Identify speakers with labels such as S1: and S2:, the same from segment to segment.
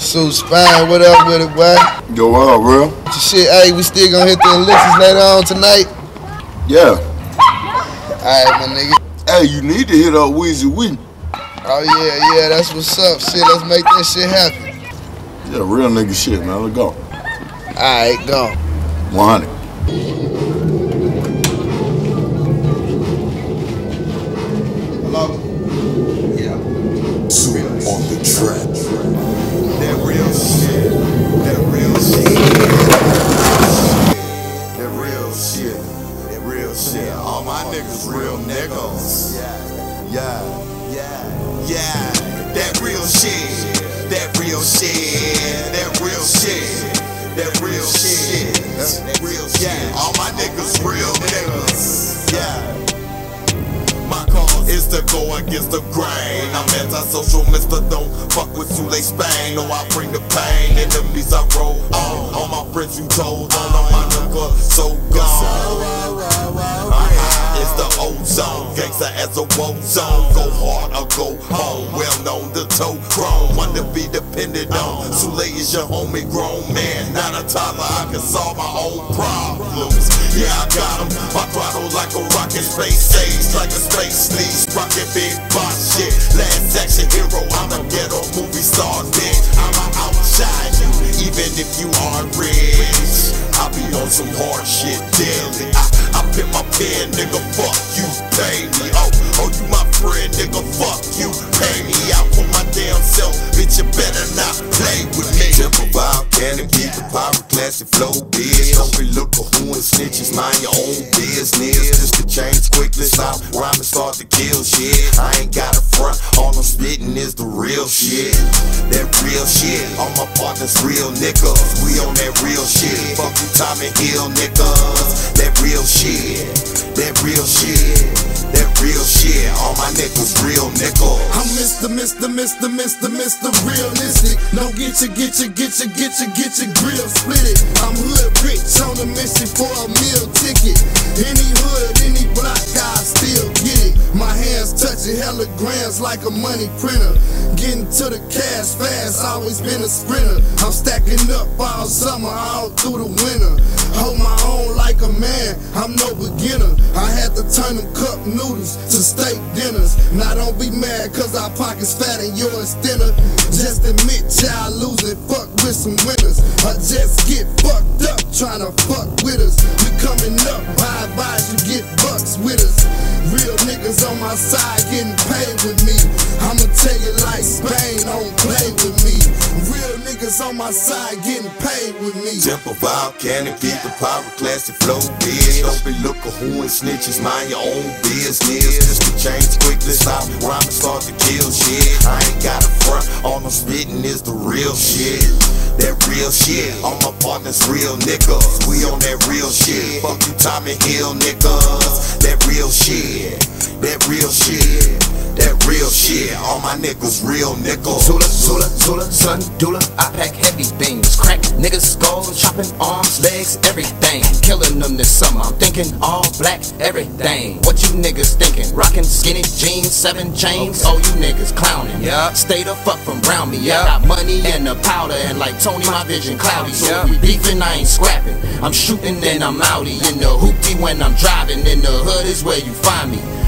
S1: Sule Spain, what up with it, boy?
S2: Yo, what up, real?
S1: Shit, hey, we still gonna hit the elixirs later on tonight?
S2: Yeah.
S1: Alright, my nigga.
S2: Hey, you need to hit up Weezy Wee.
S1: Oh yeah, yeah, that's what's up. Shit, let's make that shit happen.
S2: Yeah, real nigga shit, man. Let's go.
S1: Alright, go.
S2: 100.
S3: My niggas real niggas. Yeah. Yeah. Yeah. Yeah. That real shit. That real shit. That real shit. That real shit. That real shit. All my niggas real niggas. Yeah. My cause is to go against the grain. I'm antisocial, mister. Don't fuck with Sule Spain. No, I bring the pain. Enemies I roll on. All my friends you told on. I'm my nigga so as a woe zone. Go hard or go home. Well known to toe chrome, one to be depended on. Sule is your homie, grown man, not a toddler. I can solve my own problems. Yeah, I got 'em. My throttle like a rocket, space age like a space sneeze. Rocket big boss shit. Last action hero, I'm a ghetto movie star. Dick, I'ma outshine you, even if you aren't rich. I be on some hard shit daily. I, I pin my pen, nigga, fuck you, pay me. Oh, oh, you my friend, nigga, fuck you, pay me out for my damn self. Bitch, you better not play with me. Temple vibe, cannon, keep the pirate classic flow, bitch. Don't be looking who and snitches, mind your own business. Just to change quickly, stop rhyming, start to kill shit. I ain't got a front, all I'm spitting is the real shit. That real shit, all my partners real niggas. We on that real shit. Fuck you, Tommy Hill niggas. That real shit, that real shit, that real shit. All my niggas real niggas.
S4: I'm Mr. Mr. Mr. Mr. Mr. Realistic. No get you, get you, get you, get you, get your grill split it. I'm hood rich on a mission for a meal ticket. Any hood, any block, I still get it. My hands touching hella grams like a money printer. Getting to the cash fast, always been a sprinter. I'm stacking up all summer, all through the winter. I'm no beginner. I had to turn them cup noodles to steak dinners. Now don't be mad cause our pockets fat and yours thinner. Just admit y'all losing, fuck with some winners. I just get fucked up trying to fuck with us. We coming up, bye bye, you get bucks with us. Real niggas on my side getting paid with me. I'ma tell you like niggas on my side getting paid with me.
S3: Temple vibe, cannon, keep the power, classic flow, bitch. Don't be looking who and snitches, mind your own business. Just to change quickly, stop rhyming, start to kill shit. I ain't got a front, all I'm spitting is the real shit. That real shit, all my partners real niggas. We on that real shit. Fuck you, Tommy Hill niggas. That real shit, that real shit. That real shit, all my niggas real niggas.
S5: Zula, Zula, Zula, son, Dula. I pack heavy things. Crack niggas' skulls, chopping arms, legs, everything. Killing them this summer. I'm thinking all black, everything. What you niggas thinking? Rocking skinny jeans, seven chains. Oh, you niggas clowning. Yeah. Stay the fuck from round me. Yeah. Got money and the powder, and like Tony, my vision cloudy. So if we beefing, I ain't scrapping. I'm shooting and I'm outy in the hoopty when I'm driving. In the hood is where you find me.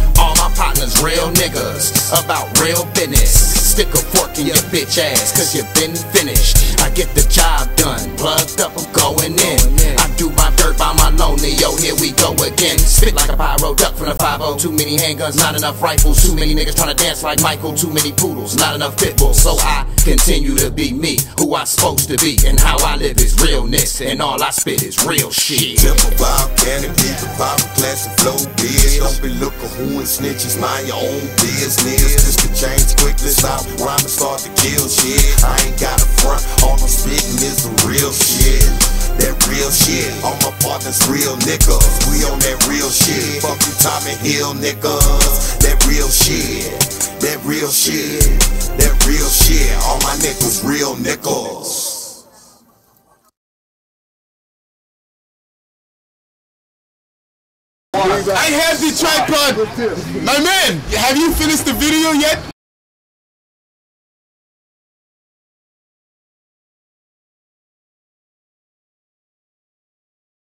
S5: Partners real niggas about real business. Stick a fork in your bitch ass, cause you been finished. I get the job done, plugged up, I'm going in. I do my dirt by my lonely, yo, here we go again. Spit like a pyro duck from the 5 Too many handguns, not enough rifles. Too many niggas trying to dance like Michael. Too many poodles, not enough pit bulls. So I continue to be me, who I supposed to be. And how I live is realness, and all I spit is real shit.
S3: Vibe, cannon, keep the power, classic flow, bitch. Don't be looking who and snitches, mind your own business. Just to change quickly, stop rhyming, start to kill shit. I ain't got a front, all I'm spitting is the real shit. That real shit, all my partners real niggas. We on that real shit. Fuck you, Tommy Hill niggas. That real shit, that real shit, that real shit. All my niggas real niggas.
S6: I have the tripod. My man, have you finished the video yet?